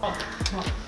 哦 好